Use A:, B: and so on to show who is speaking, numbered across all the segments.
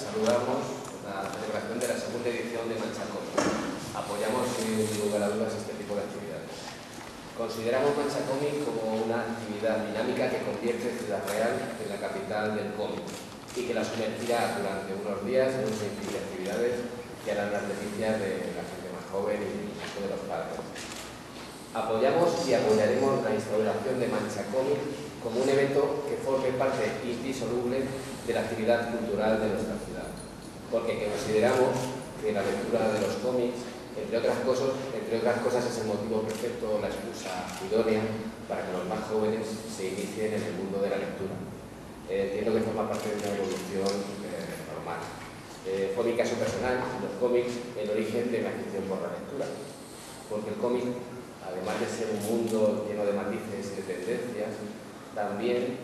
A: saludamos la celebración de la segunda edición de Manchacón. Apoyamos sin lugar a dudas este tipo de actividades. Consideramos Manchacómic como una actividad dinámica que convierte Ciudad Real en la capital del cómic y que la sumergirá durante unos días en un sinfín de actividades que harán las delicias de la gente más joven y de los padres. Apoyamos y apoyaremos la instauración de Manchacómic como un evento que forme parte indisoluble de la actividad cultural de nuestra ciudad, porque consideramos que la lectura de los cómics, entre otras cosas, entre otras cosas es el motivo perfecto, la excusa idónea para que los más jóvenes se inicien en el mundo de la lectura. Eh, que forma parte de una evolución eh, normal. Eh, fue mi caso personal, los cómics, el origen de la afición por la lectura, porque el cómic, además de ser un mundo lleno de matices y de tendencias, también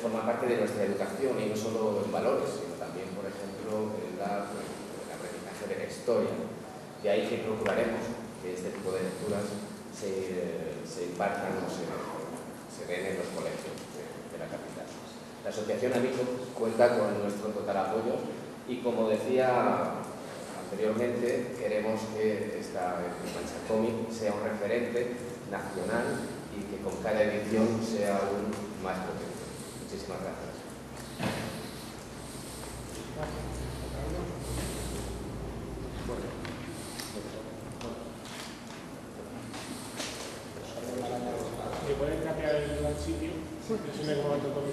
A: forma parte de nuestra educación y no solo en valores, sino también, por ejemplo, en la, el aprendizaje de la historia. De ahí que procuraremos que este tipo de lecturas se, se impartan o se, den en los colegios de, la capital. La Asociación Amigo cuenta con nuestro total apoyo y, como decía anteriormente, queremos que esta Mancha Comic sea un referente nacional y que con cada edición sea aún más potente. Muchísimas gracias.
B: ¿Me pueden cambiar el sitio? Es un momento con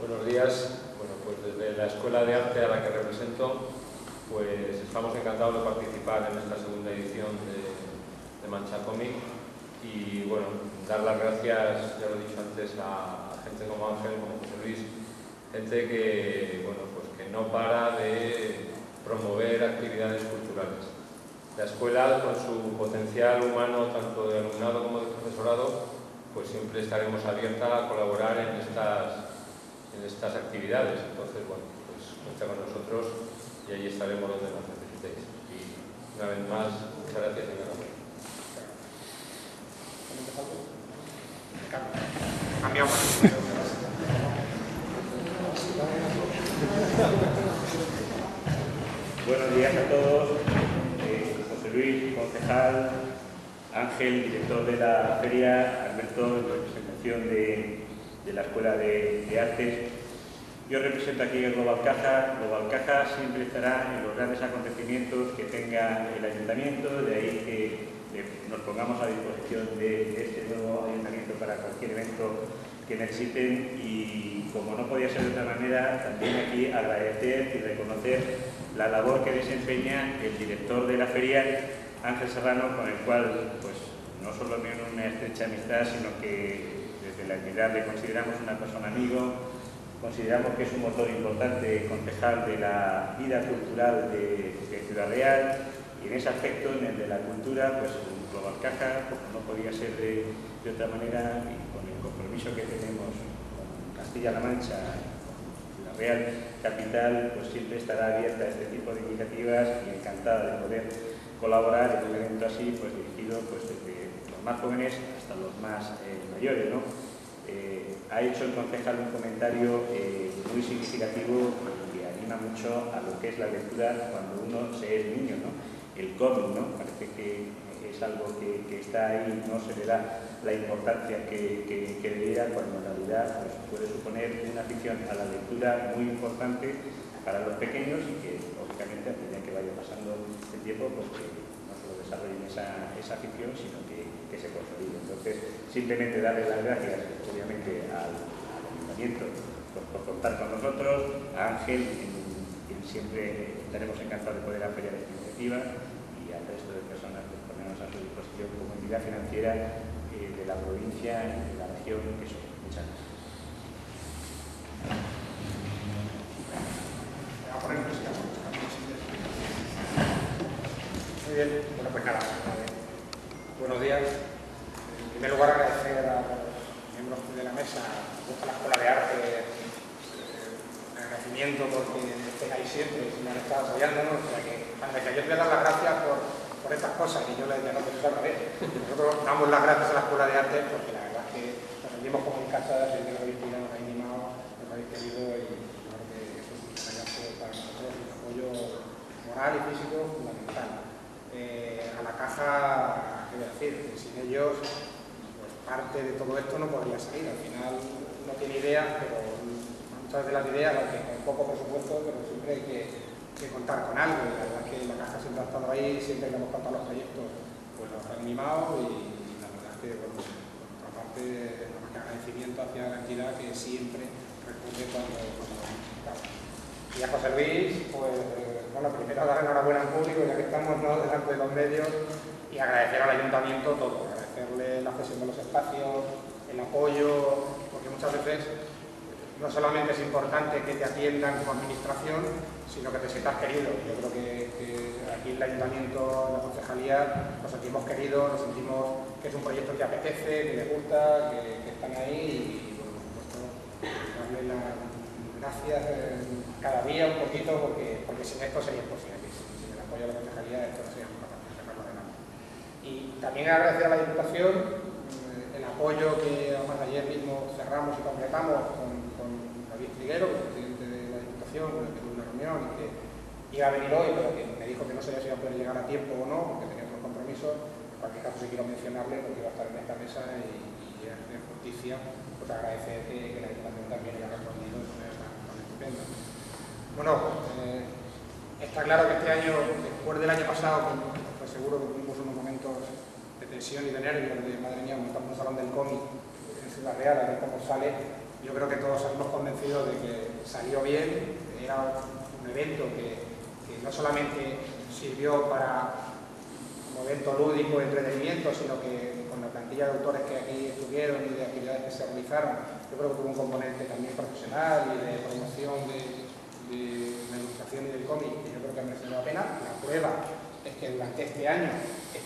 C: Buenos días. Bueno, pues desde la Escuela de Arte a la que represento, pues estamos encantados de participar en esta segunda edición de, Mancha Comic y bueno, dar las gracias, ya lo he dicho antes, a gente como Ángel, como José Luis, gente que, bueno, pues que no para de promover actividades culturales. La escuela, con su potencial humano, tanto de alumnado como de profesorado, pues siempre estaremos abierta a colaborar en estas en estas actividades. Entonces, bueno, pues cuenta con nosotros y ahí estaremos donde nos necesitéis. Y una vez más, muchas gracias y enhorabuena.
D: Buenos días a todos. Eh, José Luis, concejal, Ángel, director de la feria, Alberto, en representación de, de la Escuela de, de, Artes. Yo represento aquí el Global Caja. Global Caja siempre estará en los grandes acontecimientos que tenga el ayuntamiento, de ahí que nos pongamos a disposición de, de este nuevo ayuntamiento para cualquier evento que necesiten y como no podía ser de otra manera, también aquí agradecer y reconocer la labor que desempeña el director de la feria, Ángel Serrano, con el cual pues no solo me una estrecha amistad, sino que desde la entidad le consideramos una persona amigo, consideramos que es un motor importante concejal de la vida cultural de, Ciudad Real y en ese aspecto, en el de la cultura, pues Global Caja, como no podía ser de, otra manera, y con el compromiso que tenemos con Castilla-La Mancha, la Real Capital, pues siempre estará abierta a este tipo de iniciativas y encantada de poder colaborar en un evento así, pues dirigido pues, desde los más jóvenes hasta los más eh, mayores. ¿no? Eh, ha hecho el concejal un comentario eh, muy significativo que anima mucho a lo que es la lectura cuando uno se es niño. ¿no? El cómic, ¿no? parece que es algo que, está ahí, no se le da la importancia que, que, que cuando en realidad pues, puede suponer una afición a la lectura muy importante para los pequeños y que, lógicamente, a medida que vaya pasando el tiempo, pues no solo desarrollen esa, esa afición, sino que, se consolide. Entonces, simplemente darle las gracias, obviamente, al, ayuntamiento por, por, contar con nosotros, a Ángel, quien siempre estaremos encantados de poder apoyar esta iniciativa, y al resto de personas que ponemos a su disposición como entidad financiera eh, de la provincia y de la región que son. Muchas gracias.
B: Muy bien, bueno pues buenos días. En primer lugar agradecer a los miembros de la mesa, a la Escuela de Arte, el agradecimiento porque estén ahí siempre y han estado apoyándonos, o sea que, que yo voy a dar las gracias por, por estas cosas, y yo le decía, no, pero otra vez. Nosotros damos las gracias a la Escuela de Arte porque la verdad es que nos sentimos como en casa, si nos habéis cuidado, nos habéis animado, nos habéis querido y creo que es un para nosotros, un apoyo moral y físico fundamental. Eh, a la caja, sin ellos, pues parte de todo esto no podría salir. Al final no tiene ideas, pero muchas de las ideas, aunque con poco presupuesto, pero siempre hay que contar con algo. la verdad es que la caja siempre ha estado ahí, siempre que hemos contado los proyectos, pues nos ha animado y, la verdad es que, bueno, por otra parte, que agradecimiento hacia la entidad que siempre responde cuando, cuando. Y a José Luis, pues, bueno, primero dar enhorabuena al público, ya que estamos ¿no? delante de los medios, y agradecer al ayuntamiento todo, agradecerle la cesión de los espacios, el apoyo, porque muchas veces no solamente es importante que te atiendan como administración, sino que te sientas querido. Yo creo que, aquí en el ayuntamiento, en la concejalía, nos sentimos queridos, nos sentimos que es un proyecto que apetece, que les gusta, que, están ahí y, bueno, supuesto, darle las gracias eh, cada día un poquito porque, sin esto sería imposible. Sin, el apoyo de la concejalía esto no sería adelante. Y también agradecer a la Diputación eh, el apoyo que además ayer mismo cerramos y completamos con, con David Triguero, presidente de la Diputación, y que iba a venir hoy, pero que me dijo que no sabía si iba a poder llegar a tiempo o no, porque tenía otros compromisos. En cualquier caso, sí quiero mencionarle porque iba a estar en esta mesa y, y de justicia, pues agradecer que, la Diputación también haya respondido de manera tan, estupenda. Bueno, eh, está claro que este año, después del año pasado, pues seguro que tuvimos unos tensión y de nervios, de madre mía, montamos un salón del cómic en Ciudad Real, a ver cómo sale. Yo creo que todos salimos convencidos de que salió bien, era un evento que, no solamente sirvió para un evento lúdico, entretenimiento, sino que con la plantilla de autores que aquí estuvieron y de actividades que se realizaron, yo creo que tuvo un componente también profesional y de promoción de, la ilustración y del cómic, que yo creo que ha merecido la pena. La prueba es que durante este año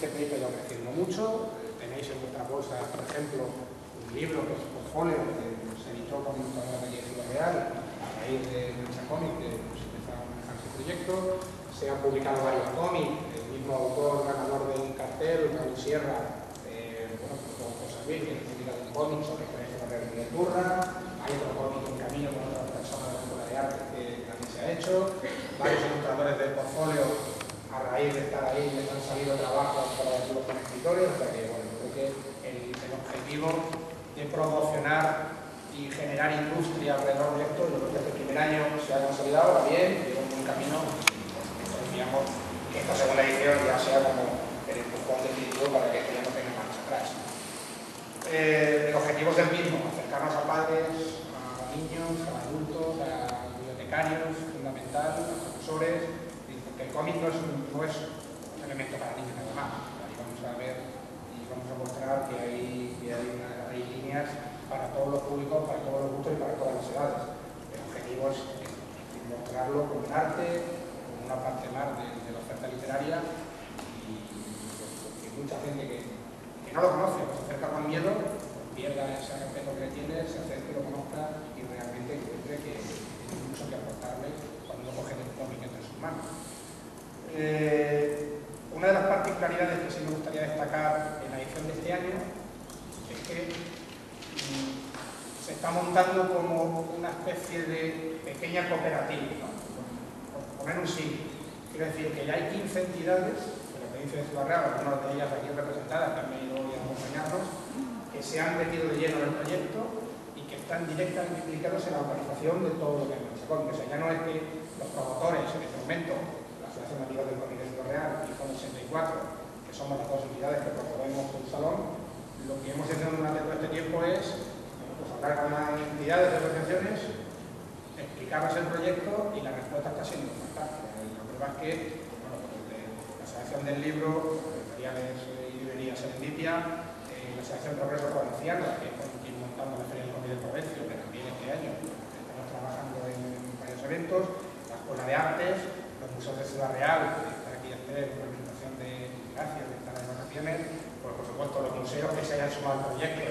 B: este ha ido creciendo mucho. Tenéis en vuestra bolsa, por ejemplo, un libro que es Portfolio, que se editó con la de Real, de nuestra cómic que pues, a manejar ese proyecto. Se han publicado varios cómics, el mismo autor ganador de un cartel, Raúl Sierra, eh, bueno, pues, con José Luis, que ha publicado un cómic sobre experiencia con la Turra. Hay otro cómic en camino con otras personas de la Escuela de Arte que también se ha hecho. Varios ilustradores del portfolio, a raíz de estar ahí, les han salido trabajos colaborativos con escritores, o sea que, bueno, creo que el, el objetivo de promocionar y generar industria alrededor de esto, yo creo que este primer año se ha consolidado, va bien, lleva un buen camino, que esta segunda edición ya sea como el empujón definitivo para que esto ya no tenga marcha atrás. Eh, el objetivo es el mismo, acercarnos a padres, a niños, a adultos, a bibliotecarios, fundamental, a profesores, porque el cómic no es, no es un elemento para niños nada más. Ahí vamos a ver vamos a mostrar que hay, que hay, hay líneas para todos los públicos, para todos los gustos y para todas las edades. El objetivo es mostrarlo como un arte, como una parte más de, la oferta literaria y pues, mucha gente que, no lo conoce, se acerca con miedo, pierda ese respeto que le tiene, se acerque, lo conozca y realmente encuentre que tiene mucho que aportarle cuando coge el cómic entre sus manos. Eh, una de las particularidades que sí me gustaría destacar de este año es que se está montando como una especie de pequeña cooperativa, por poner un sí. Quiero decir que ya hay 15 entidades de la provincia de Ciudad algunas de ellas aquí representadas, que han venido hoy a acompañarnos, que se han metido de lleno en el proyecto y que están directamente implicados en la organización de todo lo que hay O sea, ya no es que los promotores, en este momento, la Asociación Amiga del Comité Real y Fondo 64, que somos las dos entidades que promovemos el salón, lo que hemos hecho durante todo este tiempo es pues, hablar con las entidades de asociaciones, explicarles el proyecto y la respuesta está siendo fantástica. La prueba es que bueno, pues, la Asociación del Libro, Editoriales y Librerías Serendipia, eh, la Asociación Progreso Valenciano, que es quien montando la Feria del Cómic del Provencio, que también este año estamos trabajando en varios eventos, la Escuela de Artes, los museos de Ciudad Real, que están aquí de gracias, de estar en vacaciones, por supuesto, los museos que se hayan sumado al proyecto.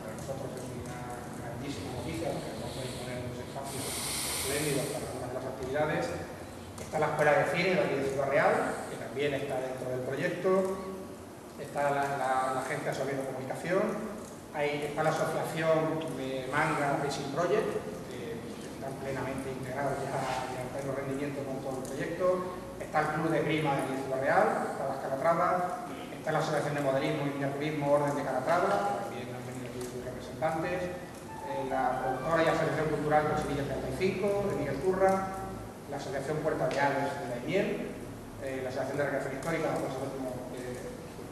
B: Para nosotros es una grandísima noticia, porque nos podéis poner unos espacios espléndidos para algunas las actividades. Está la Escuela de Cine de aquí de Ciudad Real, que también está dentro del proyecto, está la, la, Agencia de Comunicación, hay, está la Asociación de Manga Racing Project, que están plenamente integrados ya, en pleno rendimiento con todo el proyecto, está el Club de Grima de Ciudad Real, está las Calatrava, está la Asociación de Modelismo y Miniaturismo Orden de Calatrava, que también han venido aquí sus representantes, eh, la productora y Asociación Cultural de Sevilla 35, de Miguel Turra, la Asociación Puerta Reales de la IMIEL, eh, la Asociación de Recreación Histórica,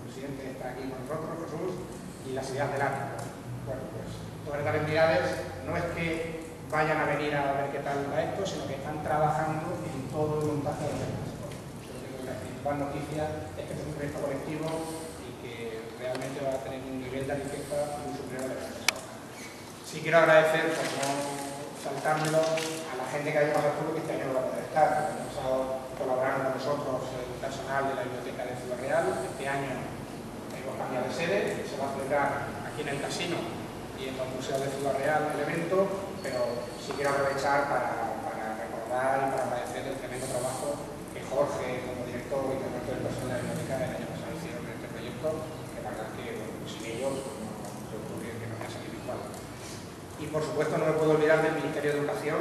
B: presidente está aquí con nosotros, Jesús, y las ideas del ámbito. Bueno, pues todas estas entidades no es que vayan a venir a ver qué tal va esto, sino que están trabajando en todo el montaje de la principal noticia es que es un proyecto colectivo y que realmente va a tener un nivel de riqueza muy superior al de Sí quiero agradecer, por no saltármelo, a la gente que ha llegado al que este año no va a poder estar. Han pasado colaborando con nosotros el personal de la Biblioteca de Ciudad Real. Este año cambia de sede, se va a celebrar aquí en el casino y en el Museo de Ciudad Real el evento, pero sí quiero aprovechar para, recordar y para agradecer el tremendo trabajo que Jorge, director y resto del personal de la biblioteca, el año pasado hicieron este proyecto, que la verdad que sin ellos no se ocurrir que no haya salido igual. Y por supuesto no me puedo olvidar del Ministerio de Educación,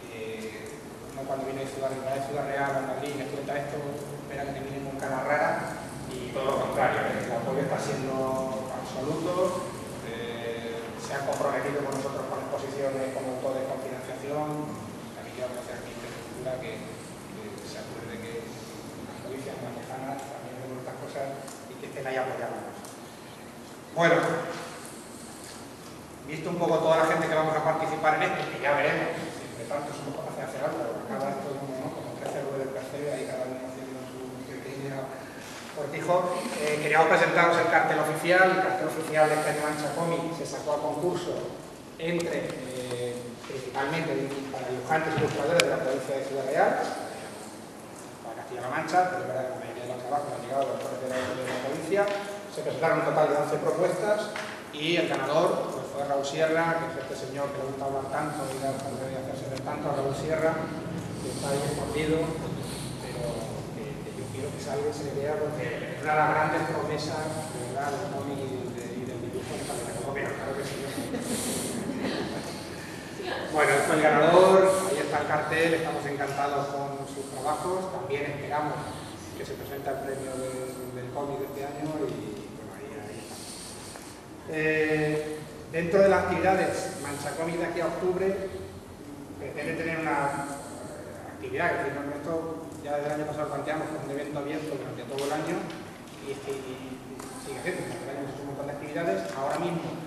B: que uno cuando viene de Ciudad, de Ciudad Real a Madrid y me cuenta esto, espera que te miren con cara rara, todo lo contrario, el apoyo está siendo absoluto, eh, se han comprometido con nosotros con exposiciones como autores con financiación, también quiero agradecer a mi infraestructura que, que, se acuerde que las provincias más lejanas también vemos estas cosas y que estén ahí apoyándonos. Bueno, visto un poco toda la gente que vamos a participar en esto, que ya veremos, si entre tanto somos capaces de hacer algo, acaba esto como, ¿no? como 13 euros del tercero y ahí cada uno haciendo su pequeña Cortijo, eh, queríamos presentaros el cartel oficial. El cartel oficial de este Mancha Comic se sacó a concurso entre, eh, principalmente para dibujantes y ilustradores de la provincia de Ciudad Real, para Castilla-La Mancha, pero es verdad que la mayoría de los trabajos han llegado a los de de la provincia. Se presentaron un total de 11 propuestas y el ganador pues, fue Raúl Sierra, que es este señor que le gusta hablar tanto y hacerse ver tanto a Raúl Sierra, que está ahí escondido que salga y se vea porque es una de las grandes promesas de verdad, del cómic y, del dibujo de como que claro que sí. bueno, es el ganador, ahí está el cartel, estamos encantados con sus trabajos, también esperamos que se presente el premio del, del este año y bueno, ahí, ahí está. Eh, dentro de las actividades, Mancha Cómic de aquí a octubre pretende tener una actividad, es decir, esto ya desde el año pasado planteamos un evento abierto durante todo el año y, sigue haciendo, durante el año un montón de actividades. Ahora mismo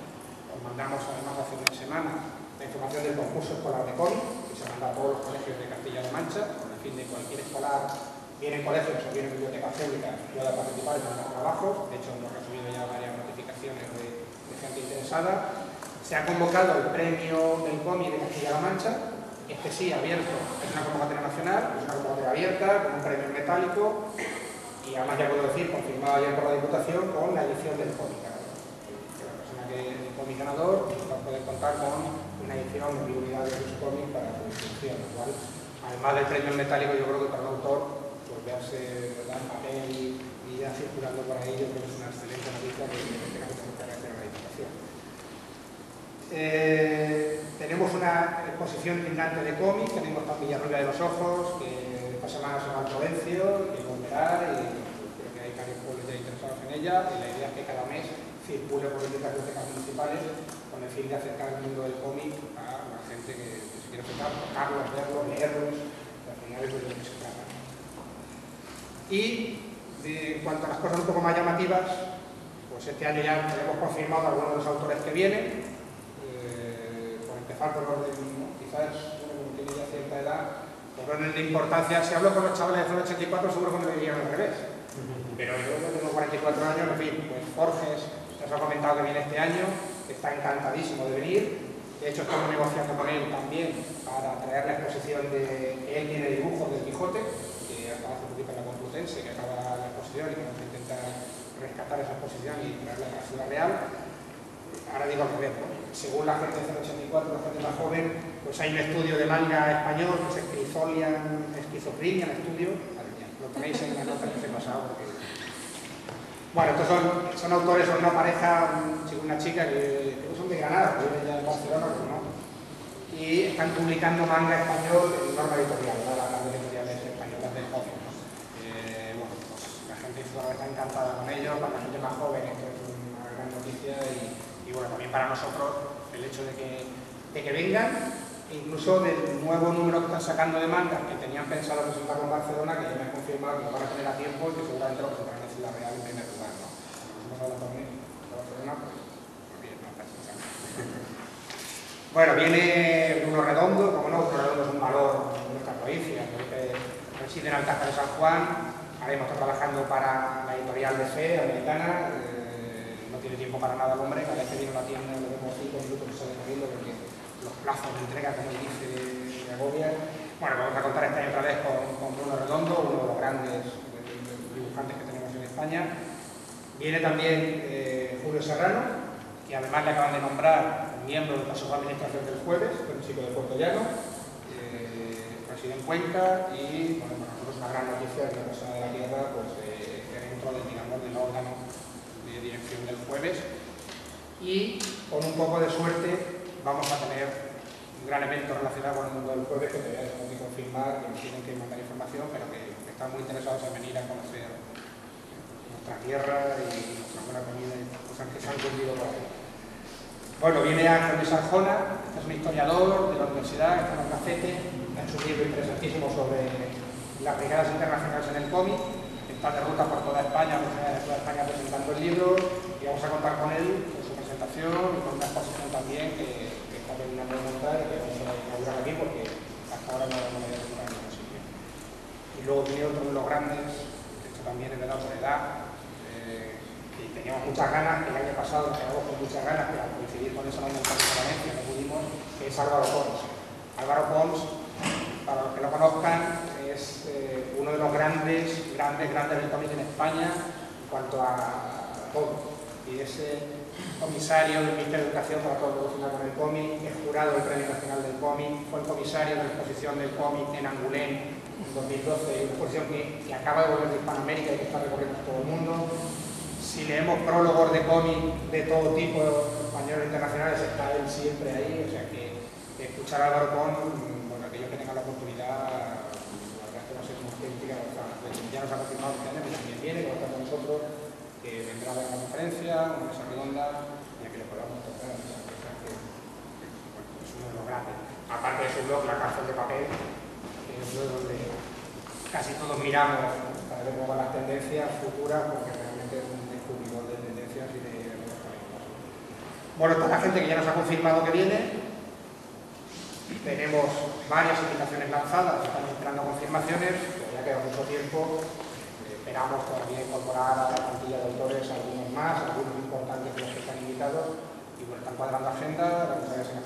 B: os mandamos, además hace una semana, la información del concurso escolar de cómic, que se manda a todos los colegios de Castilla-La Mancha, con el fin de cualquier escolar viene en colegios o viene en biblioteca pública pueda participar y mandar trabajos. De hecho, hemos recibido ya varias notificaciones de, gente interesada. Se ha convocado el premio del cómic de Castilla-La Mancha, este sí, abierto, es una convocatoria nacional, es una convocatoria abierta, con un premio metálico y además ya puedo decir, confirmado ayer por la Diputación, con la edición del. Que la persona que es el cómic ganador va a poder contar con una edición de unidades de su cómic para su distribución, además del premio metálico, yo creo que para el autor, verse en papel y, ya circulando por ahí, yo creo que es una excelente noticia que tenemos que agradecer a la Diputación. Eh, tenemos una exposición brindante de cómics, tenemos a Villarruela de los Ojos, que esta semana se va a Provencio, que volverá y creo que hay varios pueblos ya interesados en ella y la idea es que cada mes circule por bibliotecas municipales con el fin de acercar el mundo del cómic a la gente que, se quiere acercar, tocarlos, verlos, leerlos, al final es de lo que se trata. Y en cuanto a las cosas un poco más llamativas, pues este año ya hemos confirmado algunos de los autores que vienen, por orden, quizás uno tiene ya cierta edad, por orden de importancia, si hablo con los chavales de 84 seguro que me dirían al revés. Pero yo tengo 44 años, en fin, pues Forges nos ha comentado que viene este año, está encantadísimo de venir. De hecho, estamos negociando con él también para traer la exposición de que él tiene dibujos del Quijote, que Complutense, que acaba la exposición y que vamos a intentar rescatar esa exposición y traerla a la ciudad real. Ahora digo al revés, ¿no? según la gente de 84, la gente más joven, pues hay un estudio de manga español que es Esquizofrenia, el estudio, lo ponéis en la nota que os he pasado. Porque... Bueno, estos son, son autores, son una pareja, una chica que, son de Granada, que viven ya en Barcelona, pero no. Y están publicando manga español en norma editorial, ¿no? las editoriales españolas del cómic. ¿no? Eh, bueno, pues la está encantada con ellos, para la gente más joven esto es una gran noticia y, bueno, también para nosotros el hecho de que, de que vengan incluso del nuevo número que están sacando de manga que tenían pensado presentar con Barcelona, que ya me han confirmado que lo van a tener a tiempo y que seguramente lo presentarán en Ciudad Real en primer lugar. ¿no? Barcelona, pues, pues bien, no Bueno, viene Bruno Redondo, como no, Bruno Redondo es un valor en nuestra provincia, porque reside en Alcázar de San Juan, ahora está trabajando para la editorial de fe americana, eh, no tiene tiempo para nada el hombre, cada vez que viene la tienda lo vemos cinco minutos y sale corriendo porque los plazos de entrega, como dice, de Agobia. Bueno, vamos a contar esta otra vez con, con, Bruno Redondo, uno de los grandes dibujantes que tenemos en España. Viene también eh, Julio Serrano, que además le acaban de nombrar miembro del Consejo de Administración del Jueves, que es un chico de Puerto Llano, eh, en Cuenca y, bueno, para nosotros una gran noticia que la persona de la Tierra, pues, eh, dentro del, digamos, del órgano de dirección del Jueves. Y con un poco de suerte vamos a tener un gran evento relacionado con el mundo del jueves que todavía tenemos que confirmar, que nos tienen que mandar información, pero que, están muy interesados en venir a conocer nuestra tierra y nuestra buena comida y cosas que se han cumplido por ahí. Bueno, viene Ángel de Sanjona, es un historiador de la universidad, está en Albacete, hecho un libro interesantísimo sobre las brigadas internacionales en el cómic, está de ruta por toda España, por toda España presentando el libro y vamos a contar con él con su presentación y con una exposición también que terminando de montar y que vamos a inaugurar aquí porque hasta ahora no, no me en ningún sitio. Y luego tiene otro de los grandes, que esto también es de la soledad, que teníamos muchas ganas, el año pasado quedamos con muchas ganas, que al coincidir con esa montaña de Valencia no pudimos, que es Álvaro Pons. Álvaro Pons, para los que lo conozcan, es eh, uno de los grandes, grandes, grandes del cómic en España en cuanto a, todo. Y ese comisario del Ministerio de Educación para todo lo relacionado con el cómic, es jurado del Premio Nacional del Cómic, fue el comisario de la exposición del cómic en Angulén en 2012, una exposición que, que, acaba de volver de Hispanoamérica y que está recorriendo todo el mundo. Si leemos prólogos de cómic de todo tipo, españoles internacionales, está él siempre ahí, o sea que escuchar a Pon, bueno, aquellos que tengan la oportunidad, la verdad es que no o sea, ya nos ha confirmado que también viene, que va a con nosotros, que vendrá a dar una conferencia, una mesa redonda, ya que le podamos tocar bueno, es uno de los grandes. Aparte de su blog, La cárcel de papel, que es donde casi todos miramos para ver cómo van las tendencias futuras, porque realmente es un descubridor de tendencias y de Bueno, está la gente que ya nos ha confirmado que viene. Tenemos varias invitaciones lanzadas, estamos esperando confirmaciones, ya queda mucho tiempo esperamos todavía incorporar a la plantilla de autores algunos más, algunos importantes de los que están invitados, y bueno, están cuadrando agenda, vamos a ver si nos